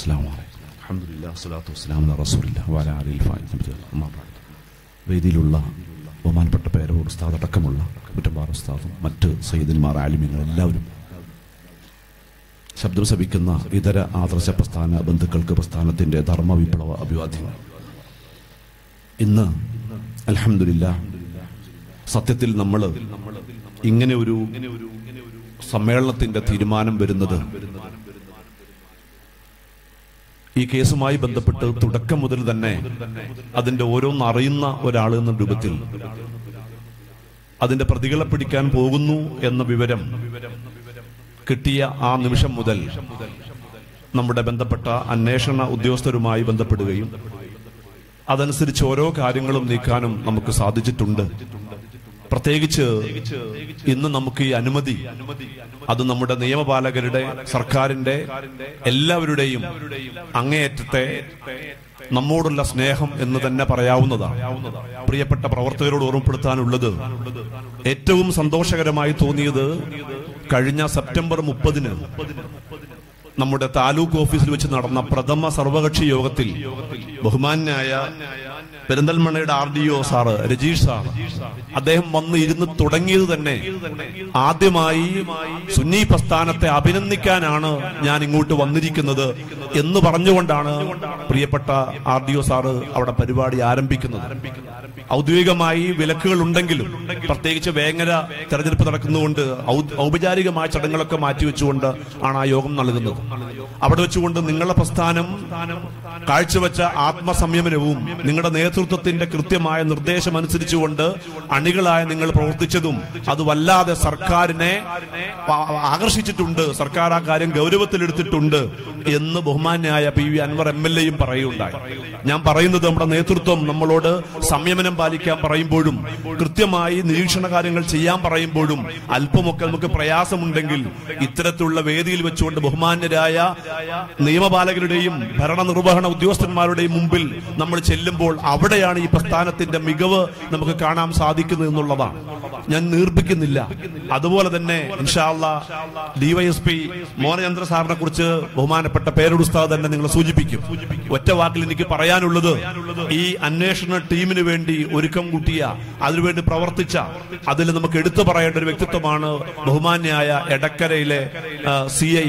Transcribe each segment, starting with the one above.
അസ്സലാമു അലൈക്കും. അൽഹംദുലില്ലാഹി വസ്സലാത്തു വസ്സലാമു അലാ റസൂലില്ലാഹി വഅലാ ആലിഹി ഫായിസിൻ അമ്മാ ബഅദ്. വേദിയിലുള്ള ബഹുമാനപ്പെട്ട പേരോട് ഉസ്താദ് അടക്കമുള്ള കുറ്റമ്പാറ ഉസ്താദും മറ്റ് സയ്യിദന്മാർ ആലിമ്യങ്ങൾ എല്ലാവരും ശബ്ദം ശപിക്കുന്ന ഇതര ആദർശ പ്രസ്ഥാന ബന്ധുക്കൾക്ക് പ്രസ്ഥാനത്തിന്റെ ധർമ്മ വിപ്ലവ അഭിവാദ്യങ്ങൾ. ഇന്ന് അൽഹംദുലില്ല സത്യത്തിൽ നമ്മൾ ഇങ്ങനെ ഒരു സമ്മേളനത്തിന്റെ തീരുമാനം വരുന്നത് ഈ കേസുമായി ബന്ധപ്പെട്ട് തുടക്കം മുതൽ തന്നെ അതിന്റെ ഓരോന്ന് അറിയുന്ന ഒരാൾ എന്ന രൂപത്തിൽ അതിന്റെ പ്രതികളെ പിടിക്കാൻ പോകുന്നു എന്ന വിവരം കിട്ടിയ ആ നിമിഷം മുതൽ നമ്മുടെ ബന്ധപ്പെട്ട അന്വേഷണ ഉദ്യോഗസ്ഥരുമായി ബന്ധപ്പെടുകയും അതനുസരിച്ച് ഓരോ കാര്യങ്ങളും നീക്കാനും നമുക്ക് സാധിച്ചിട്ടുണ്ട്. പ്രത്യേകിച്ച് ഇന്ന് നമുക്ക് ഈ അനുമതി അത് നമ്മുടെ നിയമപാലകരുടെ സർക്കാരിന്റെ എല്ലാവരുടെയും അങ്ങേയറ്റത്തെ നമ്മോടുള്ള സ്നേഹം എന്ന് തന്നെ പറയാവുന്നതാണ്. പ്രിയപ്പെട്ട പ്രവർത്തകരോട് ഓർമ്മപ്പെടുത്താനുള്ളത് ഏറ്റവും സന്തോഷകരമായി തോന്നിയത് കഴിഞ്ഞ സെപ്റ്റംബർ മുപ്പതിന് നമ്മുടെ താലൂക്ക് ഓഫീസിൽ വെച്ച് നടന്ന പ്രഥമ സർവകക്ഷി യോഗത്തിൽ ബഹുമാന്യായ പെരിന്തൽമണ്ണയുടെ R D O sir Rajeesh sir. അദ്ദേഹം വന്ന് ഇരുന്ന് തുടങ്ങിയത് തന്നെ ആദ്യമായി സുന്നി പ്രസ്ഥാനത്തെ അഭിനന്ദിക്കാനാണ് ഞാൻ ഇങ്ങോട്ട് വന്നിരിക്കുന്നത് എന്ന് പറഞ്ഞുകൊണ്ടാണ് പ്രിയപ്പെട്ട ആർ ഡി ഒ സാറ് അവിടെ പരിപാടി ആരംഭിക്കുന്നത്. ഔദ്യോഗികമായി വിലക്കുകൾ ഉണ്ടെങ്കിലും പ്രത്യേകിച്ച് വേങ്ങര തെരഞ്ഞെടുപ്പ് നടക്കുന്നതുകൊണ്ട് ഔപചാരികമായ ചടങ്ങുകളൊക്കെ മാറ്റിവെച്ചുകൊണ്ട് ആണ് ആ യോഗം നൽകുന്നത്. അവിടെ വെച്ചുകൊണ്ട് നിങ്ങളുടെ പ്രസ്ഥാനം കാഴ്ചവെച്ച ആത്മസംയമനവും നിങ്ങളുടെ നേതൃത്വത്തിന്റെ കൃത്യമായ നിർദ്ദേശം അനുസരിച്ചുകൊണ്ട് അണികളായ നിങ്ങൾ പ്രവർത്തിച്ചതും അത് വല്ലാതെ സർക്കാരിനെ ആകർഷിച്ചിട്ടുണ്ട് സർക്കാർ ആ കാര്യം ഗൗരവത്തിലെടുത്തിട്ടുണ്ട് എന്ന് ബഹുമാന്യായ P V Anvar M L എയും പറയുകയുണ്ടായി. ഞാൻ പറയുന്നത് നമ്മുടെ നേതൃത്വം നമ്മളോട് സംയമനം പാലിക്കാൻ പറയുമ്പോഴും കൃത്യമായി നിരീക്ഷണ കാര്യങ്ങൾ ചെയ്യാൻ പറയുമ്പോഴും അല്പമൊക്കെ നമുക്ക് പ്രയാസമുണ്ടെങ്കിൽ ഇത്തരത്തിലുള്ള വേദിയിൽ വെച്ചുകൊണ്ട് ബഹുമാന്യരായ നിയമപാലകരുടെയും ഭരണ നിർവഹണ ഉദ്യോഗസ്ഥന്മാരുടെയും മുമ്പിൽ നമ്മൾ ചെല്ലുമ്പോൾ അവിടെയാണ് ഈ പ്രസ്ഥാനത്തിന്റെ മികവ് നമുക്ക് കാണാൻ സാധിക്കുന്നത് എന്നുള്ളതാണ്. ഞാൻ നീർപ്പിക്കുന്നില്ല അതുപോലെ തന്നെ ഇൻഷാല്ല ഡിവൈഎസ്പി മോഹനചന്ദ്ര സാറിനെ കുറിച്ച് ബഹുമാനപ്പെട്ട പേരുടുസ്താവ് തന്നെ നിങ്ങൾ സൂചിപ്പിക്കും. ഒറ്റ വാക്കിൽ എനിക്ക് പറയാനുള്ളത് ഈ അന്വേഷണ ടീമിന് വേണ്ടി ഒരുക്കം കൂട്ടിയ അതിനുവേണ്ടി പ്രവർത്തിച്ച അതിൽ നമുക്ക് എടുത്തു പറയേണ്ട ഒരു വ്യക്തിത്വമാണ് ബഹുമാന്യായ എടക്കരയിലെ സി ഐ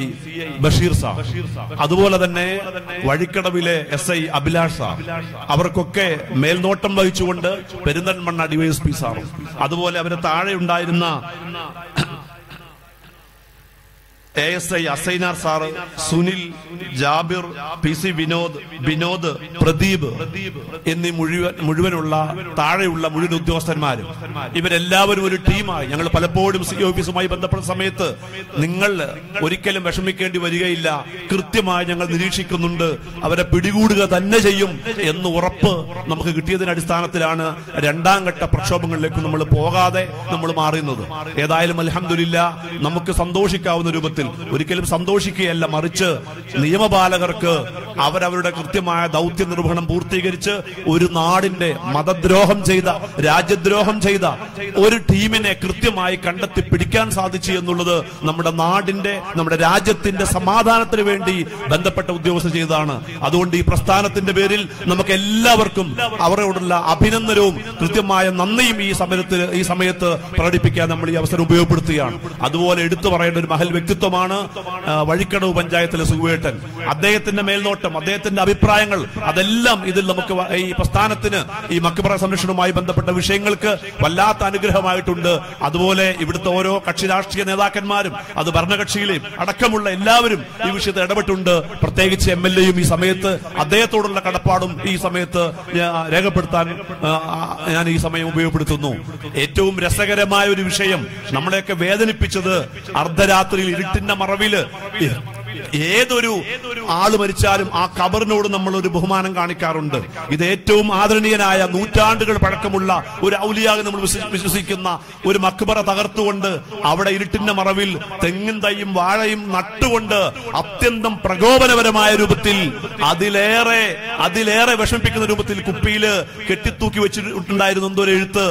ബഷീർ സാർ. അതുപോലെ തന്നെ വഴിക്കടവിലെ എസ് ഐ അഭിലാഷ് സാർ. അവർക്കൊക്കെ മേൽനോട്ടം വഹിച്ചുകൊണ്ട് പെരിന്തൽമണ്ണ ഡിവൈഎസ്പി സാറും അതുപോലെ അവരെ താഴെ ഉണ്ടായിരുന്ന A S I Asainar sir Sunil Jabir P C Vinod Vinod Pradeep എന്നീ മുഴുവൻ മുഴുവനുള്ള താഴെയുള്ള മുഴുവൻ ഉദ്യോഗസ്ഥന്മാരും. ഇവരെല്ലാവരും ഒരു ടീമായി. ഞങ്ങൾ പലപ്പോഴും സി ഓഫീസുമായി ബന്ധപ്പെട്ട സമയത്ത് നിങ്ങൾ ഒരിക്കലും വിഷമിക്കേണ്ടി വരികയില്ല. കൃത്യമായി ഞങ്ങൾ നിരീക്ഷിക്കുന്നുണ്ട്. അവരെ പിടികൂടുക തന്നെ ചെയ്യും എന്ന് ഉറപ്പ് നമുക്ക് കിട്ടിയതിന്റെ അടിസ്ഥാനത്തിലാണ് രണ്ടാം ഘട്ട പ്രക്ഷോഭങ്ങളിലേക്ക് നമ്മൾ പോകാതെ നമ്മൾ മാറുന്നത് ഏതായാലും അലഹമില്ല നമുക്ക് സന്തോഷിക്കാവുന്ന രൂപത്തിൽ ഒരിക്കലും സന്തോഷിക്കുകയല്ല. മറിച്ച് നിയമപാലകർക്ക് അവരവരുടെ കൃത്യമായ ദൗത്യ നിർവഹണം പൂർത്തീകരിച്ച് ഒരു നാടിന്റെ മതദ്രോഹം ചെയ്ത രാജ്യദ്രോഹം ചെയ്ത ഒരു ടീമിനെ കൃത്യമായി കണ്ടെത്തി പിടിക്കാൻ സാധിച്ചു എന്നുള്ളത് നമ്മുടെ നാടിന്റെ നമ്മുടെ രാജ്യത്തിന്റെ സമാധാനത്തിന് വേണ്ടി ബന്ധപ്പെട്ട ഉദ്യോഗസ്ഥർ ചെയ്തതാണ്. അതുകൊണ്ട് ഈ പ്രസ്ഥാനത്തിന്റെ പേരിൽ നമുക്ക് എല്ലാവർക്കും അവരോടുള്ള അഭിനന്ദനവും കൃത്യമായ നന്ദിയും ഈ സമയത്ത് ഈ സമയത്ത് പ്രകടിപ്പിക്കാൻ നമ്മൾ ഈ അവസരം ഉപയോഗപ്പെടുത്തുകയാണ്. അതുപോലെ എടുത്തു പറയേണ്ട ഒരു മഹൽ വ്യക്തിത്വമാണ് ആ, വഴിക്കടവ് പഞ്ചായത്തിലെ സുവേട്ടൻ അദ്ദേഹത്തിന്റെ മേൽനോട്ടം അദ്ദേഹത്തിന്റെ അഭിപ്രായങ്ങൾ അതെല്ലാം ഇതിൽ നമുക്ക് ഈ പ്രസ്ഥാനത്തിന് ഈ മക്കപ്ര സംരക്ഷണവുമായി ബന്ധപ്പെട്ട വിഷയങ്ങൾക്ക് വല്ലാത്ത അനുഗ്രഹമായിട്ടുണ്ട്. അതുപോലെ ഇവിടുത്തെ ഓരോ കക്ഷി രാഷ്ട്രീയ നേതാക്കന്മാരും അത് ഭരണകക്ഷിയിലെയും അടക്കമുള്ള എല്ലാവരും ഈ വിഷയത്തിൽ ഇടപെട്ടുണ്ട്. പ്രത്യേകിച്ച് എം എൽ എയും ഈ സമയത്ത് അദ്ദേഹത്തോടുള്ള കടപ്പാടും ഈ സമയത്ത് രേഖപ്പെടുത്താൻ ഞാൻ ഈ സമയം ഉപയോഗപ്പെടുത്തുന്നു. ഏറ്റവും രസകരമായ ഒരു വിഷയം നമ്മളെയൊക്കെ വേദനിപ്പിച്ചത് അർദ്ധരാത്രിയിൽ ഇരുട്ടിന്റെ മറവിൽ. ഏതൊരു ആൾ മരിച്ചാലും ആ കബറിനോട് നമ്മൾ ഒരു ബഹുമാനം കാണിക്കാറുണ്ട്. ഇത് ഏറ്റവും ആദരണീയനായ നൂറ്റാണ്ടുകൾ പഴക്കമുള്ള ഒരു ഔലിയാകെ നമ്മൾ വിശ്വസിക്കുന്ന ഒരു മക്ബറ തകർത്തുകൊണ്ട് അവിടെ ഇരുട്ടിന്റെ മറവിൽ തെങ്ങും തൈയും വാഴയും നട്ടുകൊണ്ട് അത്യന്തം പ്രകോപനപരമായ രൂപത്തിൽ അതിലേറെ അതിലേറെ വിഷമിപ്പിക്കുന്ന രൂപത്തിൽ കുപ്പിയിൽ കെട്ടിത്തൂക്കി വെച്ചിട്ടുണ്ടായിരുന്നു. എന്തോ ഒരു എഴുത്ത്.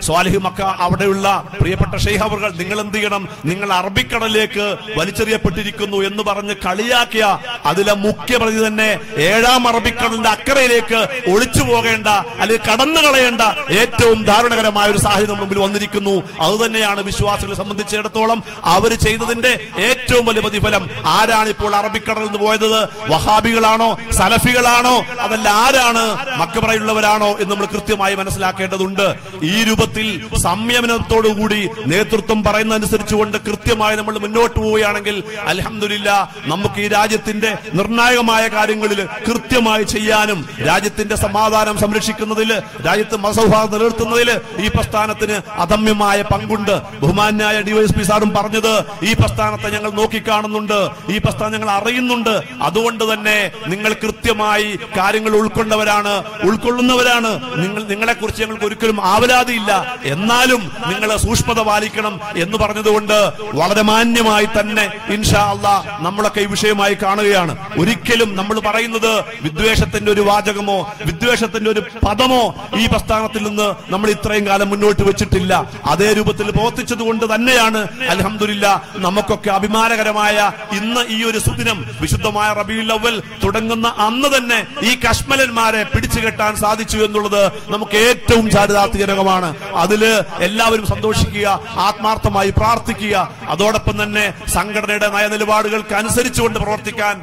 സ്വാലിഹ് മക്ക അവിടെയുള്ള പ്രിയപ്പെട്ട ഷെയ്ഹ് അവർ നിങ്ങൾ എന്ത് ചെയ്യണം? നിങ്ങൾ അറബിക്കടലിലേക്ക് വലിച്ചെറിയപ്പെട്ടിരിക്കുന്നു എന്ന് പറഞ്ഞ് കളിയാക്കിയ അതിലെ മുഖ്യപ്രതി തന്നെ ഏഴാം അറബിക്കടലിന്റെ അക്കരയിലേക്ക് ഒളിച്ചു പോകേണ്ട അല്ലെങ്കിൽ കടന്നു കളയേണ്ട ഏറ്റവും ദാരുണകരമായ ഒരു സാഹചര്യം മുമ്പിൽ വന്നിരിക്കുന്നു. അതുതന്നെയാണ് വിശ്വാസികളെ സംബന്ധിച്ചിടത്തോളം അവർ ചെയ്തതിന്റെ ഏറ്റവും വലിയ പ്രതിഫലം. ആരാണ് ഇപ്പോൾ അറബിക്കടലിൽ നിന്ന് പോയത്? വഹാബികളാണോ? സലഫികളാണോ? അതല്ല ആരാണ് മക്കബറയുള്ളവരാണോ എന്ന് നമ്മൾ കൃത്യമായി മനസ്സിലാക്കേണ്ടതുണ്ട്. ഈ രൂപത്തിൽ സംയമനത്തോടുകൂടി നേതൃത്വം പറയുന്നതനുസരിച്ചുകൊണ്ട് കൃത്യമായി നമ്മൾ മുന്നോട്ട് പോവുകയാണെങ്കിൽ അലഹമില്ല നമുക്ക് ഈ രാജ്യത്തിന്റെ നിർണായകമായ കാര്യങ്ങളിൽ കൃത്യമായി ചെയ്യാനും രാജ്യത്തിന്റെ സമാധാനം സംരക്ഷിക്കുന്നതിൽ രാജ്യത്ത് മതസൗഹാർദ്ദം നിലനിർത്തുന്നതിൽ ഈ പ്രസ്ഥാനത്തിന് അദമ്യമായ പങ്കുണ്ട്. ബഹുമാന്യായ ഡിവൈഎസ്പി സാറും പറഞ്ഞത് ഈ പ്രസ്ഥാനത്തെ ഞങ്ങൾ നോക്കിക്കാണുന്നുണ്ട് ഈ പ്രസ്ഥാനം ഞങ്ങൾ അറിയുന്നുണ്ട്. അതുകൊണ്ട് തന്നെ നിങ്ങൾ കൃത്യമായി കാര്യങ്ങൾ ഉൾക്കൊണ്ടവരാണ് ഉൾക്കൊള്ളുന്നവരാണ്. നിങ്ങൾ നിങ്ങളെ കുറിച്ച് ഞങ്ങൾക്ക് ഒരിക്കലും ആവലാതിയില്ല. എന്നാലും നിങ്ങൾ സൂക്ഷ്മത പാലിക്കണം എന്ന് പറഞ്ഞതുകൊണ്ട് വളരെ മാന്യമായി തന്നെ ഇൻഷാ അള്ളാ നമ്മളൊക്കെ ഈ വിഷയമായി കാണുകയാണ്. ഒരിക്കലും നമ്മൾ പറയുന്നത് വിദ്വേഷത്തിന്റെ ഒരു വാചകമോ വിദ്വേഷത്തിന്റെ ഒരു പദമോ ഈ പ്രസ്ഥാനത്തിൽ നിന്ന് നമ്മൾ ഇത്രയും കാലം മുന്നോട്ട് വെച്ചിട്ടില്ല. അതേ രൂപത്തിൽ പ്രവർത്തിച്ചത് കൊണ്ട് തന്നെയാണ് അലഹമില്ല നമുക്കൊക്കെ അഭിമാനകരമായ ഇന്ന് ഈ ഒരു സുദിനം വിശുദ്ധമായ റബിയുൽ അവൽ തുടങ്ങുന്ന അന്ന് തന്നെ ഈ കശ്മലന്മാരെ പിടിച്ചു കെട്ടാൻ സാധിച്ചു എന്നുള്ളത് നമുക്ക് ഏറ്റവും ചാരിതാർത്ഥ്യജനകമാണ്. അതിൽ എല്ലാവരും സന്തോഷിക്കുക ആത്മാർത്ഥമായി പ്രാർത്ഥിക്കുക. അതോടൊപ്പം തന്നെ സംഘടനയുടെ നയനിലപാടുകൾക്ക് അനുസരിച്ചുകൊണ്ട് പ്രവർത്തിക്കാൻ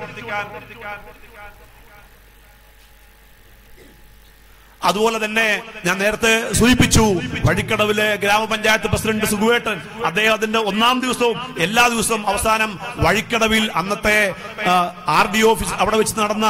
അതുപോലെ തന്നെ ഞാൻ നേരത്തെ സൂചിപ്പിച്ചു വഴിക്കടവിലെ ഗ്രാമപഞ്ചായത്ത് പ്രസിഡന്റ് സുഖുവേട്ടൻ അദ്ദേഹത്തിന്റെ ഒന്നാം ദിവസവും എല്ലാ ദിവസവും അവസാനം വഴിക്കടവിൽ അന്നത്തെ ആർ ഡി ഓഫീസ് അവിടെ വെച്ച് നടന്ന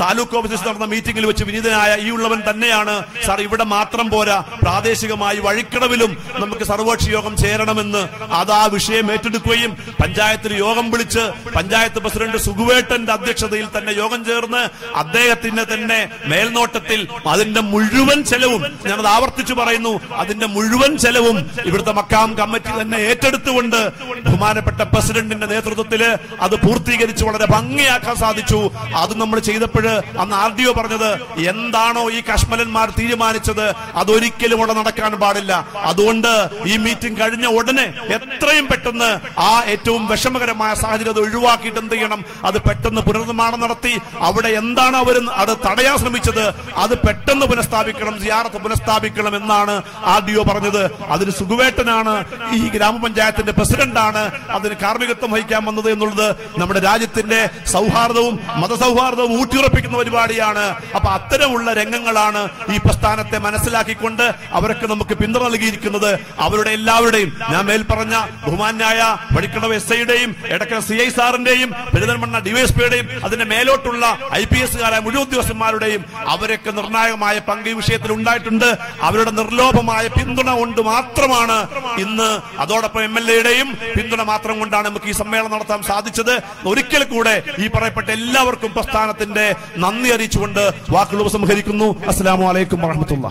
താലൂക്ക് ഓഫീസിൽ നടന്ന മീറ്റിംഗിൽ വെച്ച് വിനീതനായ ഈ ഉള്ളവൻ തന്നെയാണ്. സാർ ഇവിടെ മാത്രം പോരാ. പ്രാദേശികമായി വഴിക്കടവിലും നമുക്ക് സർവകക്ഷി യോഗം ചേരണമെന്ന് അത് ആ വിഷയം ഏറ്റെടുക്കുകയും പഞ്ചായത്തിൽ യോഗം വിളിച്ച് പഞ്ചായത്ത് പ്രസിഡന്റ് സുഖുവേട്ടന്റെ അധ്യക്ഷതയിൽ തന്നെ യോഗം ചേർന്ന് അദ്ദേഹത്തിന്റെ തന്നെ മേൽനോട്ടത്തിൽ അതിന്റെ മുഴുവൻ ചെലവും ഞാനത് ആവർത്തിച്ചു പറയുന്നു അതിന്റെ മുഴുവൻ ചെലവും ഇവിടുത്തെ മക്കാം കമ്മിറ്റി തന്നെ ഏറ്റെടുത്തുകൊണ്ട് ബഹുമാനപ്പെട്ട പ്രസിഡന്റിന്റെ നേതൃത്വത്തിൽ അത് പൂർത്തീകരിച്ച് വളരെ ഭംഗിയാക്കാൻ സാധിച്ചു. അത് നമ്മൾ ചെയ്തപ്പോൾ അന്ന് ആർ ഡി ഒ പറഞ്ഞത് എന്താണോ ഈ കശ്മലന്മാർ തീരുമാനിച്ചത് അതൊരിക്കലും അവിടെ നടക്കാൻ പാടില്ല. അതുകൊണ്ട് ഈ മീറ്റിംഗ് കഴിഞ്ഞ ഉടനെ എത്രയും പെട്ടെന്ന് ആ ഏറ്റവും വിഷമകരമായ സാഹചര്യം ഒഴിവാക്കിയിട്ട് എന്ത് ചെയ്യണം? അത് പെട്ടെന്ന് പുനർനിർമ്മാണം നടത്തി അവിടെ എന്താണ് അവർ അത് തടയാൻ ശ്രമിച്ചത് അത് പെട്ടെന്ന് പുനഃസ്ഥാപിക്കണം സിയാറത്ത് പുനഃസ്ഥാപിക്കണം എന്നാണ് ആർ ഡി ഒ പറഞ്ഞത്. അതിന് സുഖുവേട്ടനാണ് ഈ ഗ്രാമപഞ്ചായത്തിന്റെ പ്രസിഡന്റാണ് അതിന് കാർമ്മികത്വം വഹിക്കാൻ വന്നത് എന്നുള്ളത് നമ്മുടെ രാജ്യത്തിന്റെ സൗഹാർദ്ദവും മതസൗഹാർദ്ദവും ഊട്ടിയുറപ്പിക്കുന്ന പരിപാടിയാണ്. അപ്പൊ അത്തരമുള്ള രംഗങ്ങളാണ് ഈ പ്രസ്ഥാനത്തെ മനസ്സിലാക്കിക്കൊണ്ട് അവർക്ക് നമുക്ക് പിന്തുണ നൽകിയിരിക്കുന്നത്. അവരുടെ എല്ലാവരുടെയും ഞാൻ മേൽ പറഞ്ഞ ബഹുമാന്യായ പഠിക്കണവ് എസ് ഐയുടെയും എടക്കര സി ഐ സാറിന്റെയും പെരുതൽമണ്ണ ഡിവൈഎസ്പിയുടെയും അതിന്റെ മേലോട്ടുള്ള ഐ പി എസുകാരായ മുഴുവൻ ഉദ്യോഗസ്ഥന്മാരുടെയും അവരൊക്കെ നിർണായകമായ പങ്ക് ഈ വിഷയത്തിൽ ഉണ്ടായിട്ടുണ്ട്. അവരുടെ നിർലോഭമായ പിന്തുണ കൊണ്ട് മാത്രമാണ് ഇന്ന് അതോടൊപ്പം എം എൽ എയുടെയും പിന്തുണ മാത്രം കൊണ്ടാണ് നമുക്ക് ഈ സമ്മേളനം നടത്താൻ സാധിച്ചത്. ഒരിക്കൽ കൂടെ ഈ പറയപ്പെട്ട എല്ലാവർക്കും പ്രസ്ഥാനത്തിന്റെ നന്ദി അറിയിച്ചുകൊണ്ട് വാക്കുകൾ ഉപസംഹരിക്കുന്നു. അസ്സലാമു അലൈക്കും വറഹമത്തുള്ള